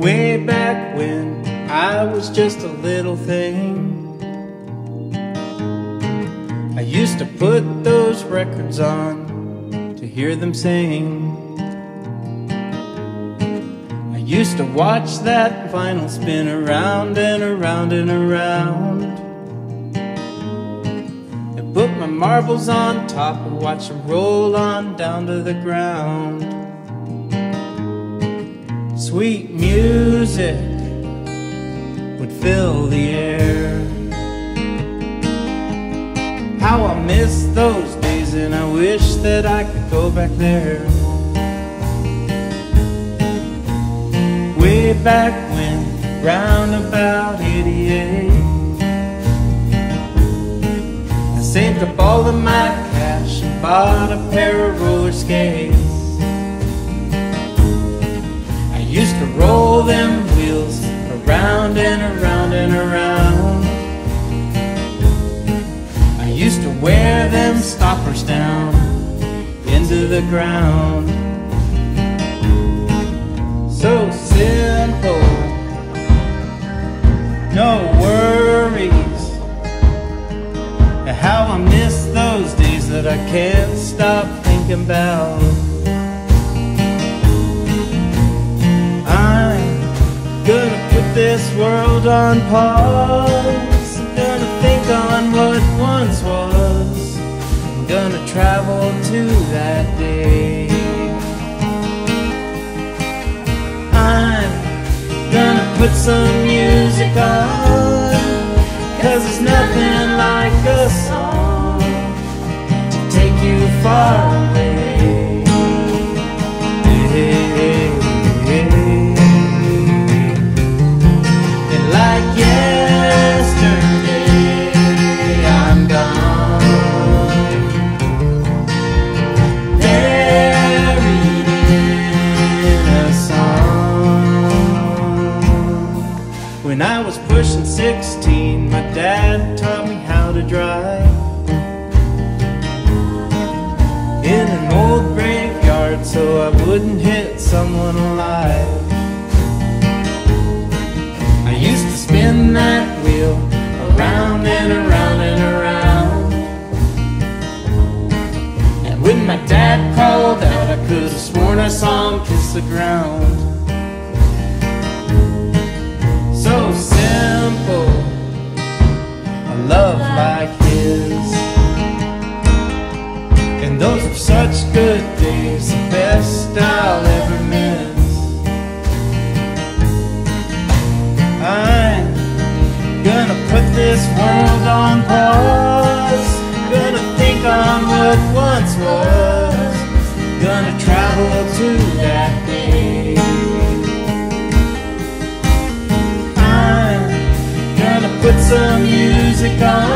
Way back when I was just a little thing. I used to put those records on to hear them sing. I used to watch that vinyl spin around and around and around. And put my marbles on top and watch them roll on down to the ground. Sweet music would fill the air. How I miss those days, and I wish that I could go back there. Way back when, round about 88, I saved up all of my cash and bought a pair of roller skates. Used to roll them wheels around and around and around. I used to wear them stoppers down into the ground. So simple, no worries. How I miss those days that I can't stop thinking about. This world on pause. I'm gonna think on what once was. I'm gonna travel to that day. I'm gonna put some music on. Cause there's nothing like a song to take you far away. Wouldn't hit someone alive. I used to spin that wheel around and around and around. And when my dad called out, I could have sworn I saw him kiss the ground. So simple, a love like his. And those are such good days, best I'll ever miss. I'm gonna put this world on pause. Gonna think on what once was. Gonna travel to that day. I'm gonna put some music on.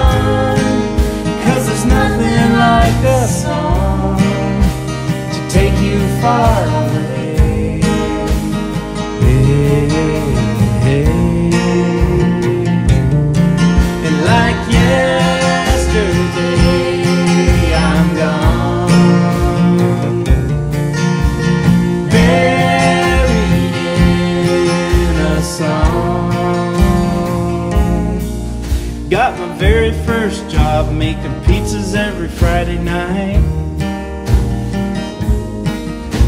First job making pizzas every Friday night.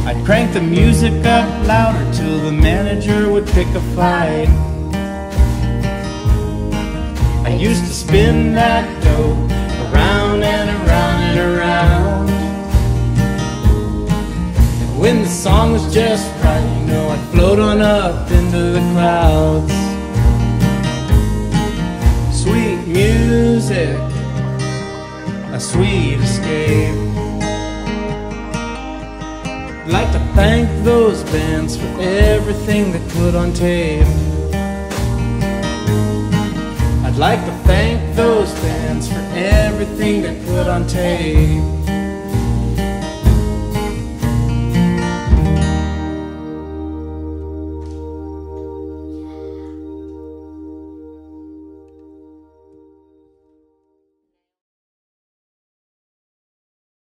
I'd crank the music up louder till the manager would pick a fight. I used to spin that dough around and around and around. And when the song was just right, you know, I'd float on up into the clouds. Music, a sweet escape. I'd like to thank those bands for everything they put on tape. I'd like to thank those bands for everything they put on tape.